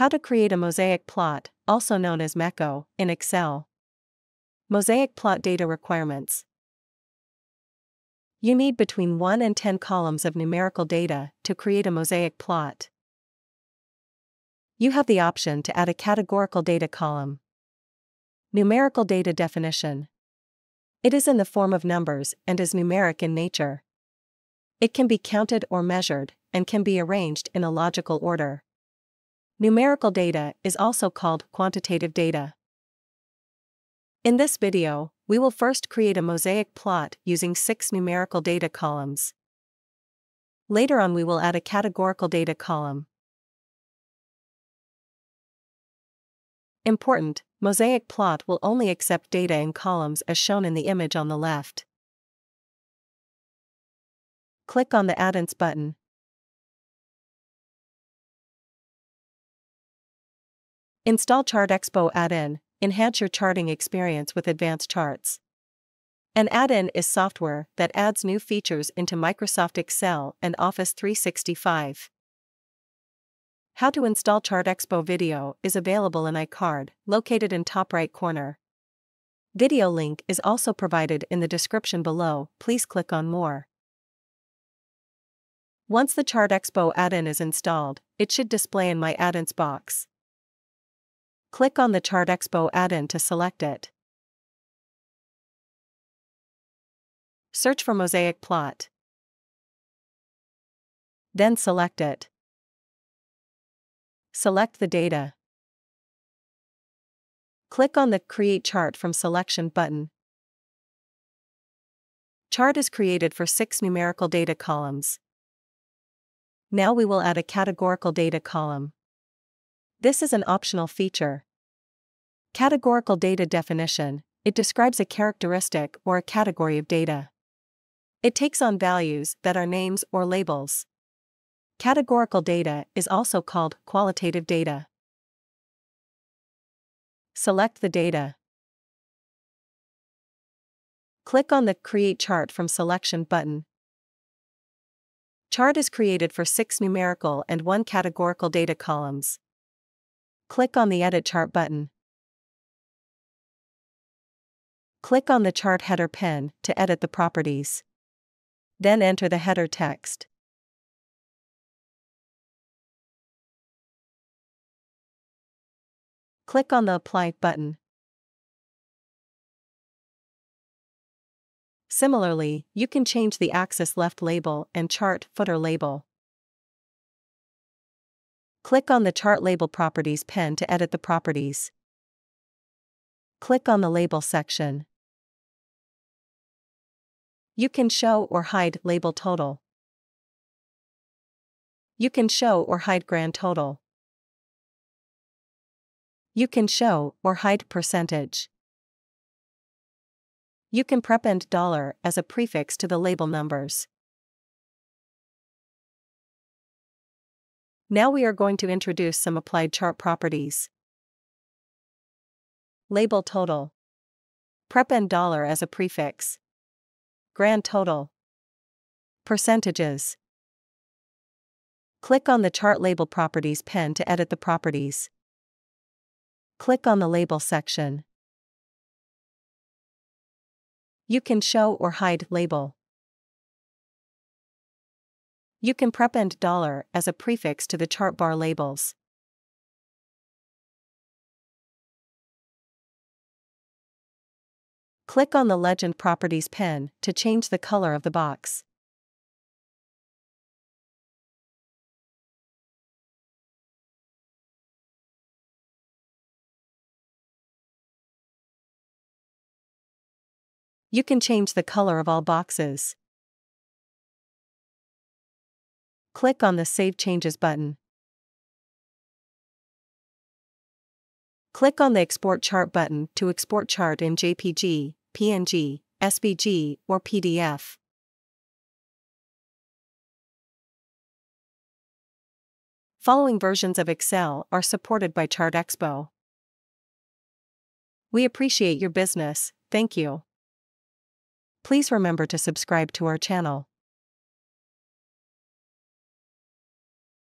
How to create a mosaic plot, also known as Mekko, in Excel. Mosaic plot data requirements. You need between 1 and 10 columns of numerical data to create a mosaic plot. You have the option to add a categorical data column. Numerical data definition. It is in the form of numbers and is numeric in nature. It can be counted or measured, and can be arranged in a logical order. Numerical data is also called quantitative data. In this video, we will first create a mosaic plot using six numerical data columns. Later on we will add a categorical data column. Important, mosaic plot will only accept data in columns as shown in the image on the left. Click on the Add-ins button. Install ChartExpo add-in, enhance your charting experience with advanced charts. An add-in is software that adds new features into Microsoft Excel and Office 365. How to install ChartExpo video is available in iCard, located in top right corner. Video link is also provided in the description below, please click on more. Once the ChartExpo add-in is installed, it should display in My Add-ins box. Click on the ChartExpo add-in to select it. Search for Mosaic Plot. Then select it. Select the data. Click on the Create Chart from Selection button. Chart is created for six numerical data columns. Now we will add a categorical data column. This is an optional feature. Categorical data definition it describes a characteristic or a category of data. It takes on values that are names or labels. Categorical data is also called qualitative data. Select the data. Click on the Create Chart from Selection button. Chart is created for six numerical and one categorical data columns. Click on the Edit Chart button. Click on the chart header pen to edit the properties. Then enter the header text. Click on the Apply button. Similarly, you can change the axis left label and chart footer label. Click on the Chart Label Properties pen to edit the properties. Click on the Label section. You can show or hide label total. You can show or hide grand total. You can show or hide percentage. You can prepend dollar as a prefix to the label numbers. Now we are going to introduce some applied chart properties. Label total. Prepend dollar as a prefix. Grand total. Percentages. Click on the Chart Label Properties pen to edit the properties. Click on the Label section. You can show or hide label. You can prepend dollar as a prefix to the chart bar labels. Click on the Legend Properties pen to change the color of the box. You can change the color of all boxes. Click on the Save Changes button. Click on the Export Chart button to export chart in JPG, PNG, SVG, or PDF. Following versions of Excel are supported by ChartExpo. We appreciate your business, thank you. Please remember to subscribe to our channel.